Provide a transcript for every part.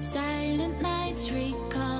Silent nights recall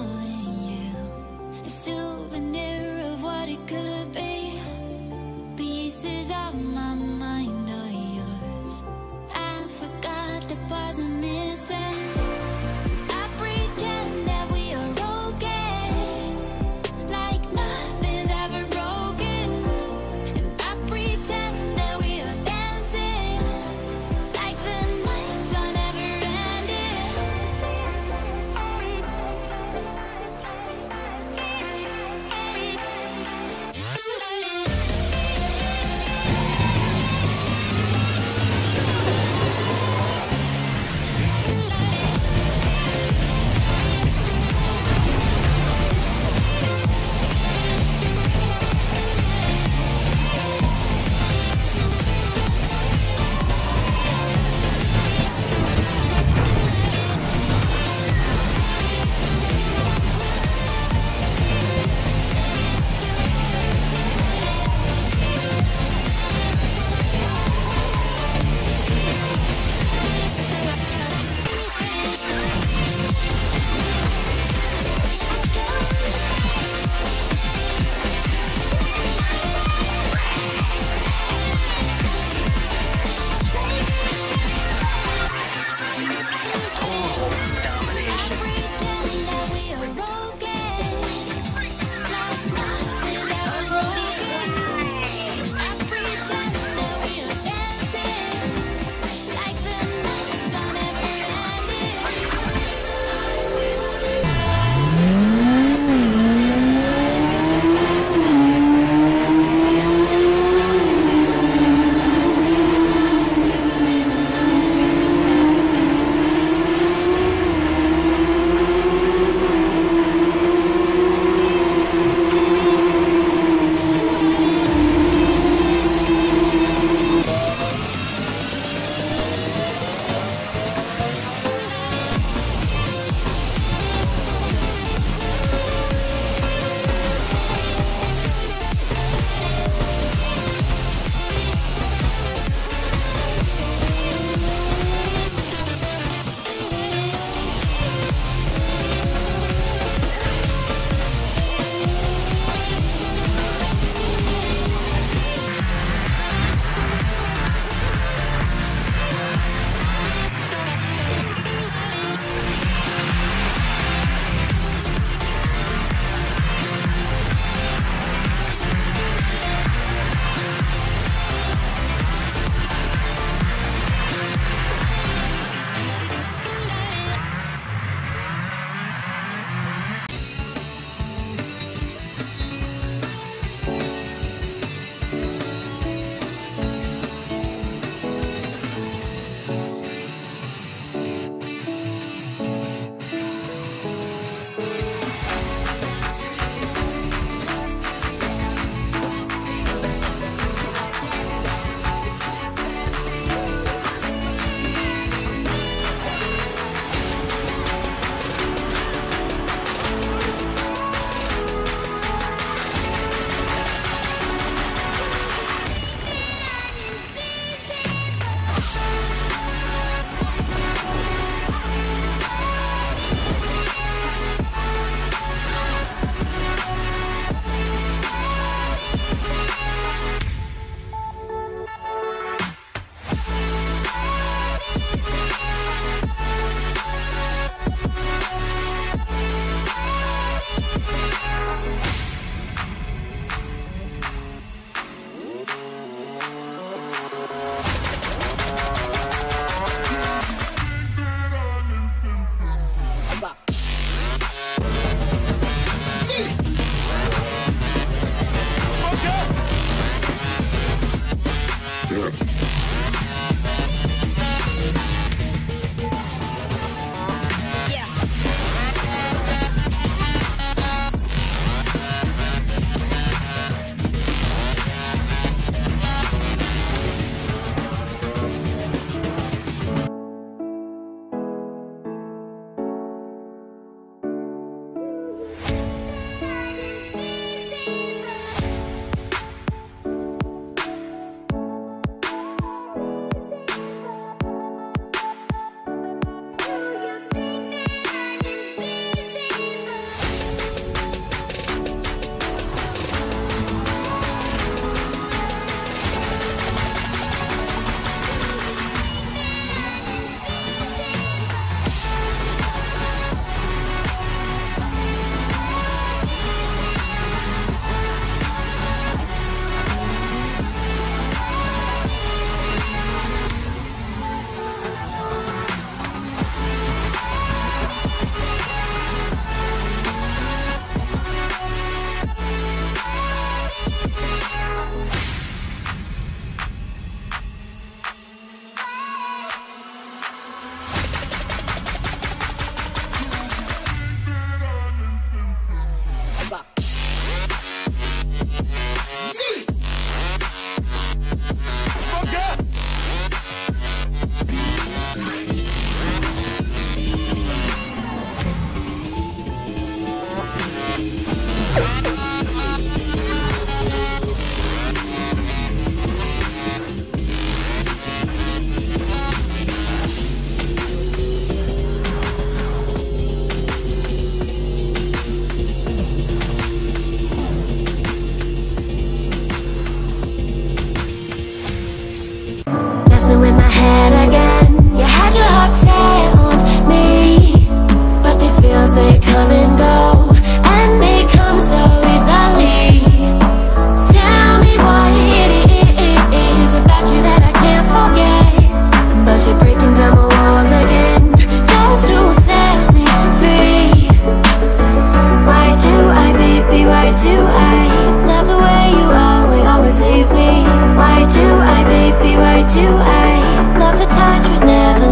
Yeah.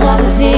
love with you.